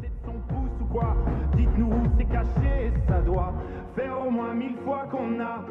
de son pouce ou quoi Dites-nous où c'est caché, ça doit faire au moins mille fois qu'on a.